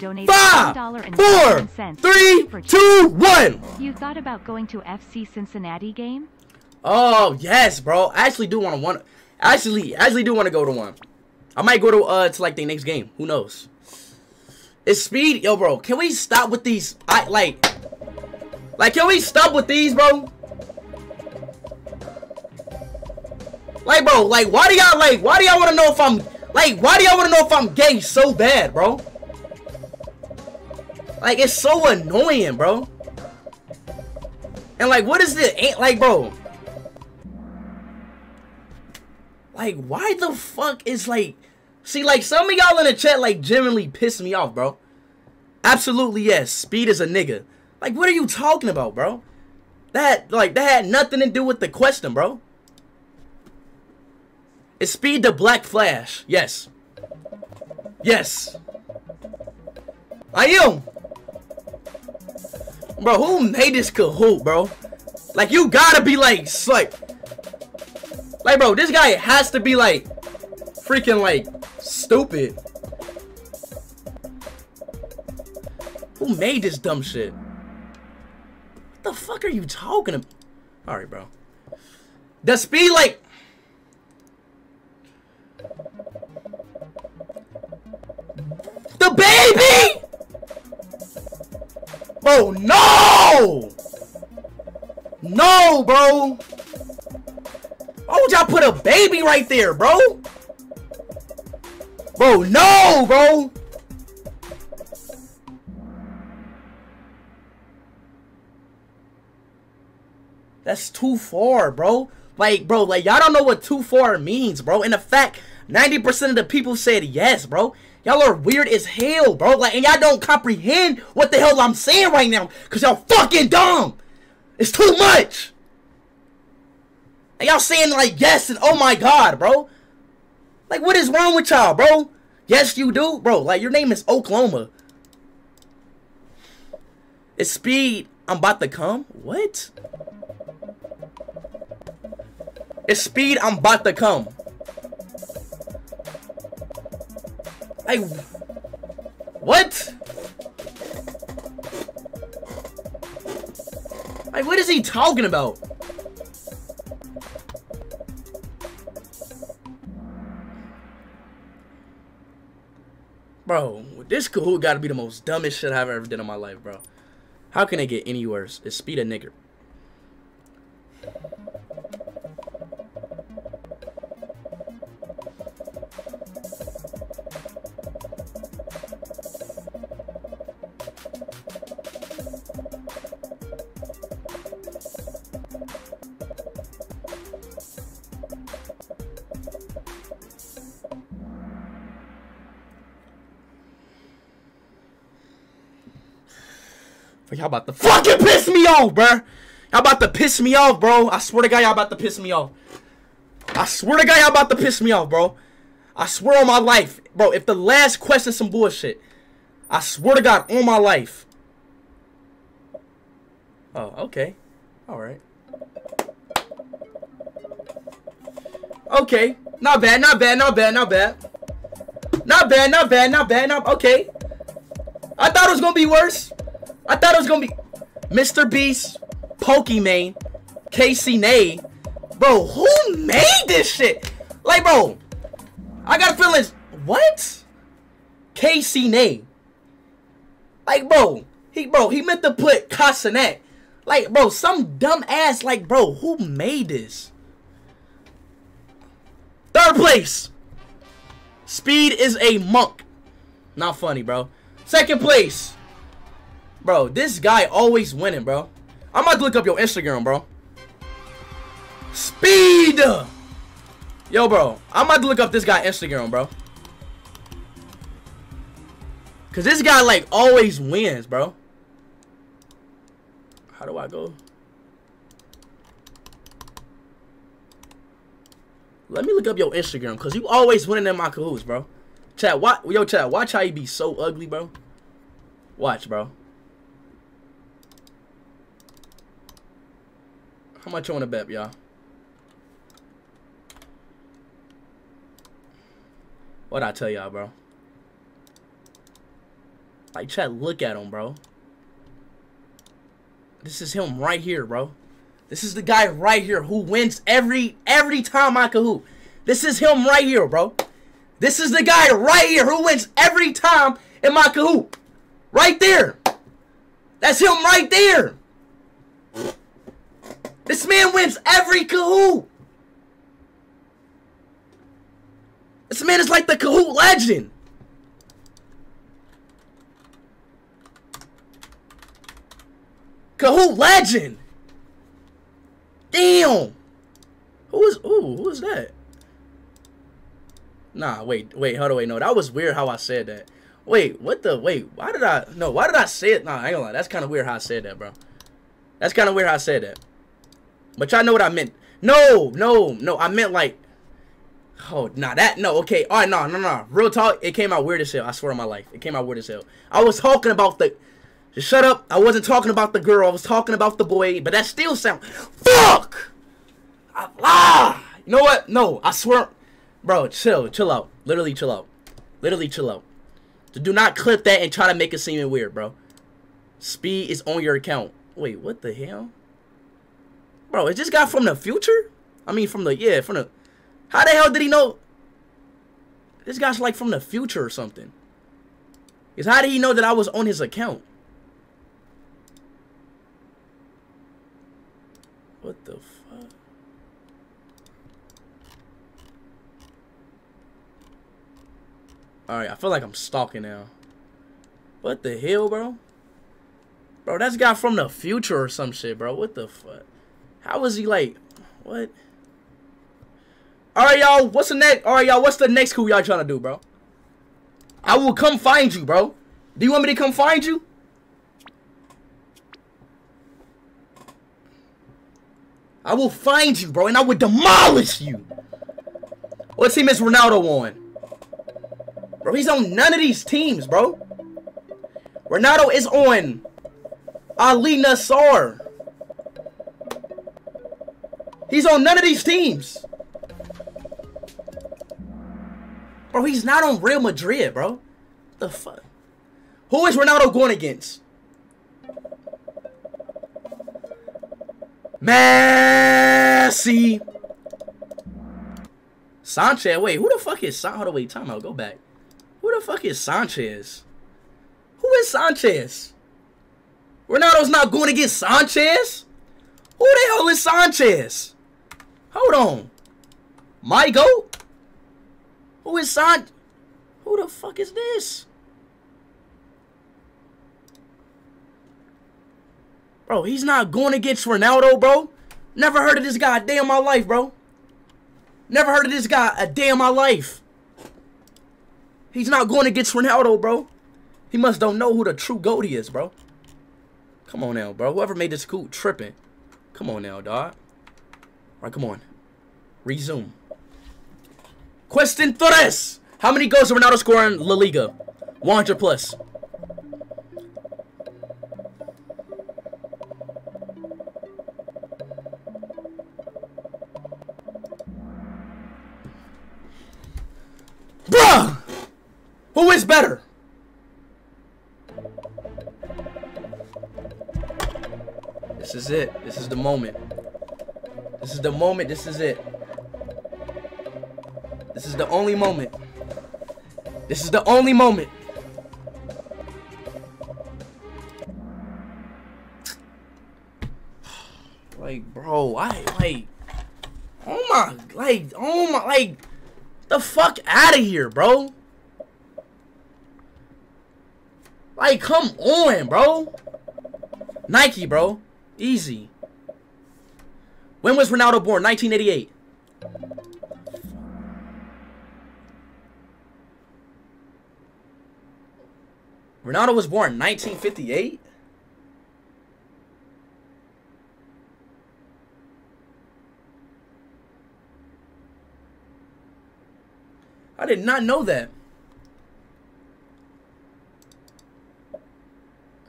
donated Five, four, $1.01 three, two, one. You thought about going to FC Cincinnati game? Oh yes, bro. I actually do want to one. Actually, actually do want to go to one. I might go to uh to like the next game. Who knows? It's speed, yo, bro. Can we stop with these? I like, like, can we stop with these, bro? Like, bro, like, why do y'all like? Why do y'all want to know if I'm like? Why do y'all want to know if I'm gay so bad, bro? Like, it's so annoying, bro. And like, what is this? Ain't like, bro. Like, why the fuck is like, see, like some of y'all in the chat like genuinely piss me off, bro. Absolutely yes, Speed is a nigga. Like, what are you talking about, bro? That like that had nothing to do with the question, bro. Is Speed the Black Flash? Yes. Yes. I am. Bro, who made this Kahoot, bro? Like, you gotta be like, like, like, bro, this guy has to be like, freaking like, stupid. Who made this dumb shit? What the fuck are you talking about? Alright, bro. The speed like... Bro, no! No, bro! Why would y'all put a baby right there, bro? Bro, no, bro! That's too far, bro. Like, bro, like, y'all don't know what too far means, bro. And the fact, 90% of the people said yes, bro. Y'all are weird as hell, bro. Like, and y'all don't comprehend what the hell I'm saying right now. Because y'all fucking dumb. It's too much. And y'all saying, like, yes and oh my god, bro. Like, what is wrong with y'all, bro? Yes, you do, bro. Like, your name is Oklahoma. It's Speed. I'm about to come. What? It's Speed. I'm about to come. Like, what? Like, what is he talking about? Bro, this Kahoot gotta be the most dumbest shit I've ever done in my life, bro. How can it get any worse? It's speed a nigger. Y'all about to fucking piss me off, bro. Y'all about to piss me off, bro. I swear to God, y'all about to piss me off. I swear to God, y'all about to piss me off, bro. I swear on my life, bro. If the last question some bullshit, I swear to God, on my life. Oh, okay. All right. Okay. Not bad, not bad, not bad, not bad. Not bad, not bad, not bad, not okay. I thought it was gonna be worse. I thought it was gonna be Mr. Beast, Pokimane, Casey Nay. Bro, who made this shit? Like, bro, I got a feeling. What? Casey Nay. Like, bro, he bro, he meant to put Casanet. Like, bro, some dumb ass. Like, bro, who made this? Third place. Speed is a monk. Not funny, bro. Second place. Bro, this guy always winning, bro. I'm about to look up your Instagram, bro. Speed! Yo, bro. I'm about to look up this guy Instagram, bro. Cause this guy, like, always wins, bro. How do I go? Let me look up your Instagram, cause you always winning in my Kahoots, bro. Chat, what? Yo, chat, watch how you be so ugly, bro. Watch, bro. How much you want to bet, y'all? What I tell y'all, bro? Like, chat, look at him, bro. This is him right here, bro. This is the guy right here who wins every every time I Kahoot. This is him right here, bro. This is the guy right here who wins every time in my Kahoot. Right there. That's him right there. This man wins every Kahoot. This man is like the Kahoot legend. Kahoot legend. Damn. Who is ooh, who is that? Nah, wait, wait, hold on, wait, no, that was weird how I said that. Wait, what the wait, why did I no, why did I say it? Nah, I ain't gonna lie, that's kinda weird how I said that, bro. That's kinda weird how I said that. But y'all know what I meant. No, no, no, I meant like Oh, nah, that, no, okay. All right, no, no, no. Real talk, it came out weird as hell. I swear on my life. It came out weird as hell. I was talking about the, just shut up. I wasn't talking about the girl. I was talking about the boy, but that still sound, fuck! Ah! You know what? No, I swear. Bro, chill, chill out. Literally chill out. Literally chill out. Do not clip that and try to make it seem weird, bro. Speed is on your account. Wait, what the hell? Bro, is this guy from the future? I mean, from the, yeah, from the, how the hell did he know? This guy's like from the future or something. Is how did he know that I was on his account? What the fuck? Alright, I feel like I'm stalking now. What the hell, bro? Bro, that's guy from the future or some shit, bro. What the fuck? How was he like, what? Alright, y'all, what's the next? Alright, y'all, what's the next coup y'all trying to do, bro? I will come find you, bro. Do you want me to come find you? I will find you, bro, and I will demolish you. What team is Ronaldo on? Bro, he's on none of these teams, bro. Ronaldo is on Al Nassr. He's on none of these teams. Bro, he's not on Real Madrid, bro. The fuck? Who is Ronaldo going against? Messi. Sanchez. Wait, who the fuck is Sanchez? Hold on, wait, time out. Go back. Who the fuck is Sanchez? Who is Sanchez? Ronaldo's not going against Sanchez? Who the hell is Sanchez? Hold on. My goat? Who is San? Who the fuck is this? Bro, he's not going against Ronaldo, bro. Never heard of this guy a day in my life, bro. Never heard of this guy a day in my life. He's not going against Ronaldo, bro. He must don't know who the true GOAT is, bro. Come on now, bro. Whoever made this cool tripping. Come on now, dog. Right, come on. Resume. Question tres. How many goals did Ronaldo score in La Liga? 100 plus. Bruh! Who is better? This is it. This is the moment. This is the moment. This is it. This is the only moment. This is the only moment. Like, bro, I like. Oh my, like, oh my, like, the fuck out of here, bro. Like, come on, bro. Nike, bro. Easy. When was Ronaldo born? 1988. Ronaldo was born 1958? I did not know that.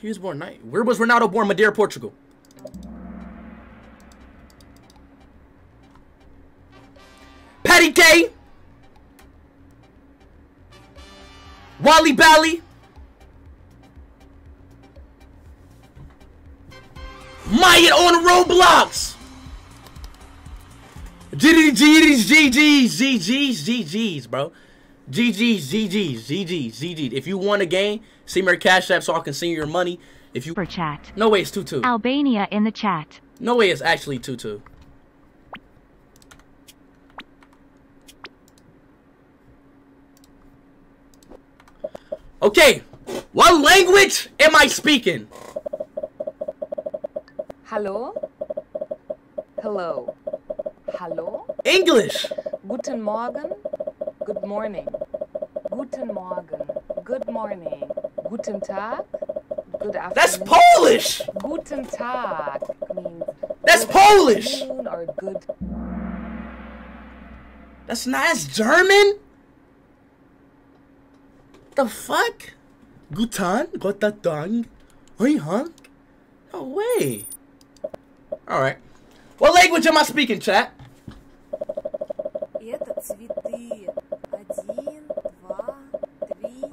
He was born night. Where was Ronaldo born? Madeira, Portugal. Marike. Wally Bally. Mayat on Roblox. GG's, GG's, bro. GG's, GG's, GG's, GG's. If you won a game, send me your cash app so I can send your money. If you... Super chat. No way, it's 2-2. Albania in the chat. No way, it's actually 2-2. Okay, what language am I speaking? Hello? Hello. Hallo? English. Guten Morgen? Good morning. Guten Morgen. Good morning. Guten Tag? Good afternoon. That's Polish. Guten Tag means That's Polish. or good. That's not that's German The fuck? Gutan? Gotatang? Hey, hunk? No way. Alright. What language am I speaking, chat? Это цветы. Один, два, три,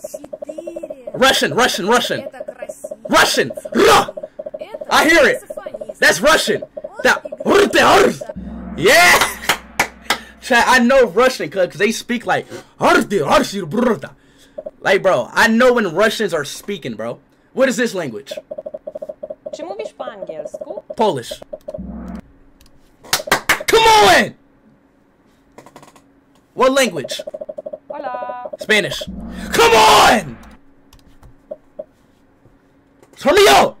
четыре. Russian, Russian, Russian. Это красиво. Russian. Цветы. Ра! Это I hear it. саксофонист. That's Russian. Он That. играет. Yeah! Chat, I know Russian cause 'cause they speak like like bro, I know when Russians are speaking, bro. What is this language? Czy mówisz po angielsku? Polish. Come on! What language? Hola! Spanish. Come on! Turn me out!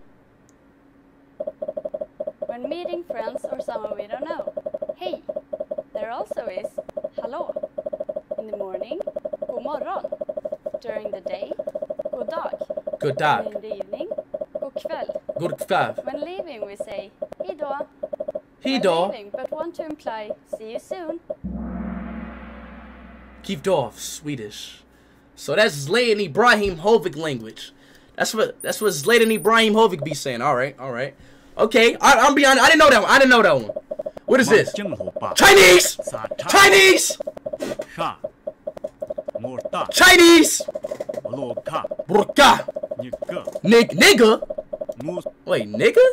When meeting friends or someone we don't know. Hey! There also is hello. In the morning, god morgon during the day. God dag. God dag. In the evening. God kväll. God kväll. When leaving we say hejdå. Hejdå. Leaving, but want to imply see you soon. Kivdov, Swedish. So that's Zlatan Ibrahimović language. That's what that's what Zlatan Ibrahimović be saying. All right, all right. Okay, I, am beyond. I didn't know that one. I didn't know that one. What is this? Chinese. Chinese. Chinese! Burka! Nig nigga? Wait, nigga?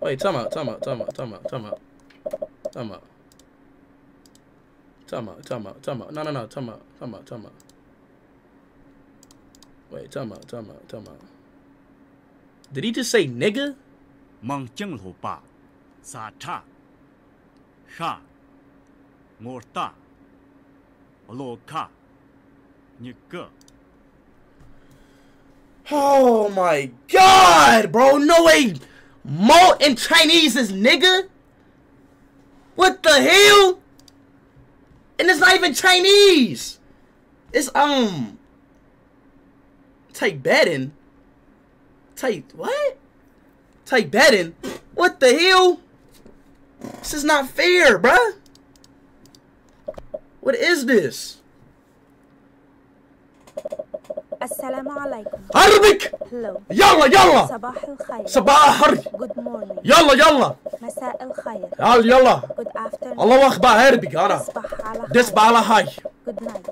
Wait, time out, time out, time out, time out, time out. Time out. Time out, time out, time out. No, no, no, time out, time out, time out. Wait, time out, time out, time out. Did he just say nigga? Mang Cheng Ho Ba, Sa Cha, Sha. Ngor Ta. Oh my god, bro. No way. Mo in Chinese is nigga? What the hell? And it's not even Chinese. It's, um. Betting. Take, what? Betting? What the hell? This is not fair, bruh. What is this? السلام عليكم! Hello. Yalla, yalla! صباح الخير. صباح. Good morning. يلا يلا. مساء الخير. يلا يلا. Good afternoon. الله أخبار هربك أنا تصبح على خير. دس على هاي Good night.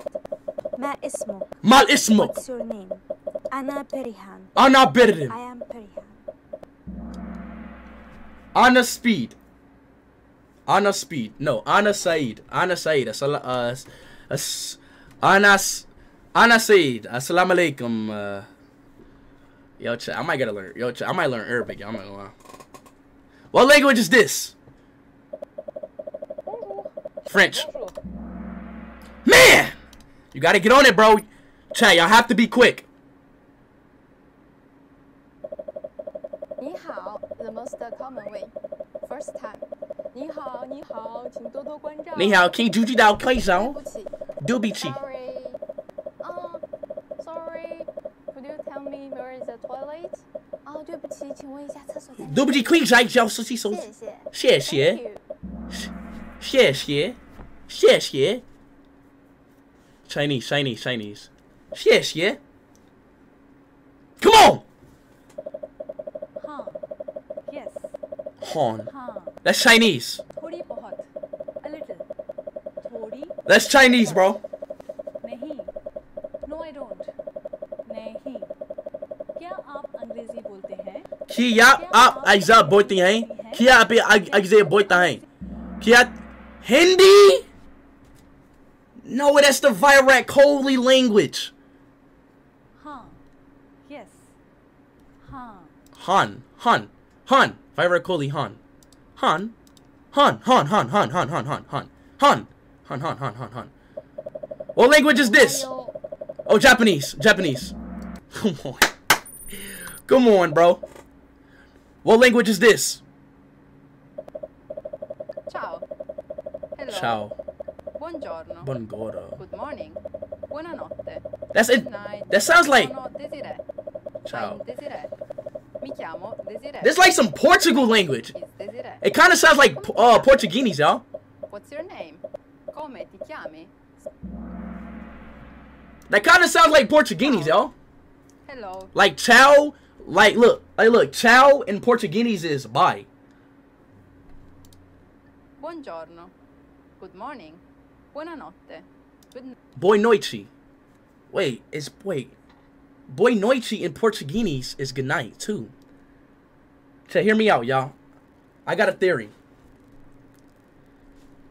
ما اسمك؟ مال اسمك؟ What's your name? أنا بريهان. أنا I بردم am بريهان. أنا سبيد. Anna Speed. No, Anna Said. Anna Said. Asala uh, as Anas Anna Said. Assalamu alaikum. Uh, yo, I might gotta learn. Yo, I might learn Arabic. I'm not gonna lie. What language is this? French. Man! You gotta get on it, bro. Chat, y'all have to be quick. The most common way. First time. 你好，你好，请多多关照。你好 King Juji 到开对上不起 Do be cheap Sorry. Oh, sorry. Could you tell me where is the toilet? 哦，对不起，请问一下厕所在哪？对不起 Queen 在教实习手谢谢。谢谢 Thank you. 谢谢，谢谢。Chinese, Chinese, Chinese. 谢谢。Come on, Huh. Yes. Han. Huh. That's Chinese. थोड़ी बहुत. A little. थोड़ी That's Chinese, bro. नहीं. No, I don't. नहीं. क्या आप अंग्रेजी बोलते हैं? Kia ap aiza boiting hein. Kia api aiza boita hein. Kia Hindi? No, that's the Virat Kohli language. Huh. Yes. Huh. Han, Han, Han. Virat Kohli, Han. Han. Han, Han, Han, Han, Han, Han, Han, Han. Han. Han, Han, Han, Han, Han. What language is this? Oh, Japanese. Japanese. Come on. Come on, bro. What language is this? Ciao. Hello. Ciao. Buongiorno. Bongora. Good morning. Buonanotte. That's it. Night. That sounds like. Ciao. I'm Mi chiamo Desiree. That's like some Portugal language. It kind of sounds like uh, Portuguese, y'all. What's your name? Come ti chiami? That kind of sounds like Portuguese, y'all. Hello. Like ciao, like look, like look, ciao in Portuguese is bye. Buongiorno. Good morning. Buonanotte. Good n- Boa noite. Wait, it's wait. Boa noite in Portuguese is good night too. So hear me out, y'all. I got a theory.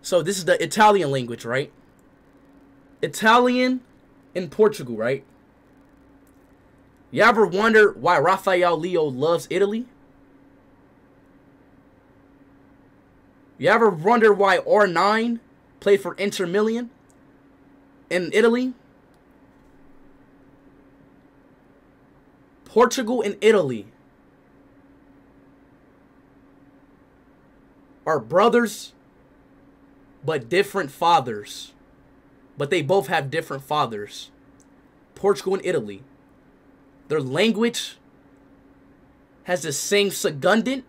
So this is the Italian language, right? Italian in Portugal, right? You ever wonder why Rafael Leão loves Italy? You ever wonder why R9 played for Inter Milan in Italy? Portugal and Italy are brothers but different fathers. But they both have different fathers. Portugal and Italy. Their language has the same secundant.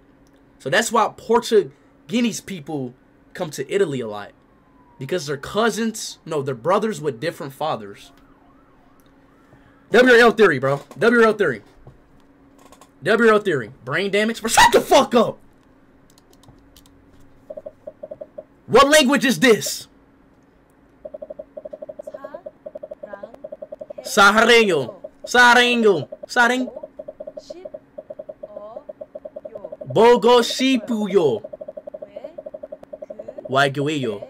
So that's why Portuguese people come to Italy a lot. Because they're cousins, no, they're brothers with different fathers. WRL theory, bro. WRL theory. WRL theory. Brain damage? Shut the fuck up! What language is this? Saharengo. Sarengo. Sareng. Bogo Shipuyo. Wagueyo.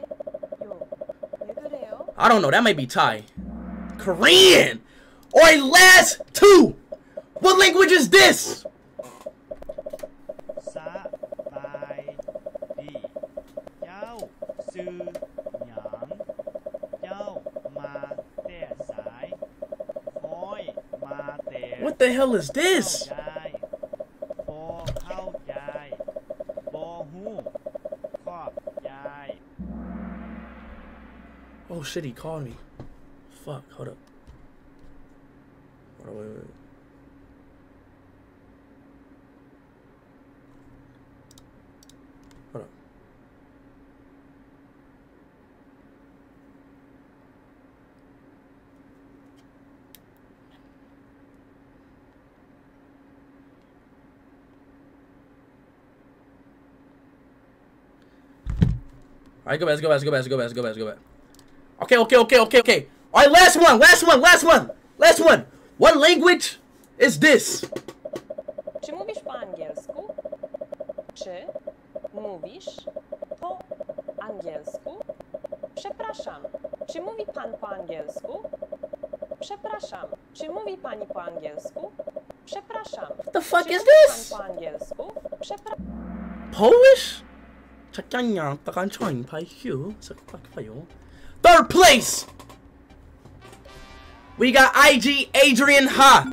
I don't know. That might be Thai. Korean. Alright, last two. What language is this? the hell is this? Oh shit, he called me. Fuck, hold up. Wait, wait. Alright, go back, let's go back, let's go back, let's go back, let's go back, let's go back. Okay, okay, okay, okay, okay. All right, last one, last one, last one, last one. What language is this? Czy mówisz po angielsku? Czy mówisz po angielsku? Przepraszam, czy mówi pan po angielsku? Przepraszam, czy mówi pani po angielsku? Przepraszam. What the fuck is this? po angielsku? Przepraszam. Polish? Third place. We got IG Adrian Ha.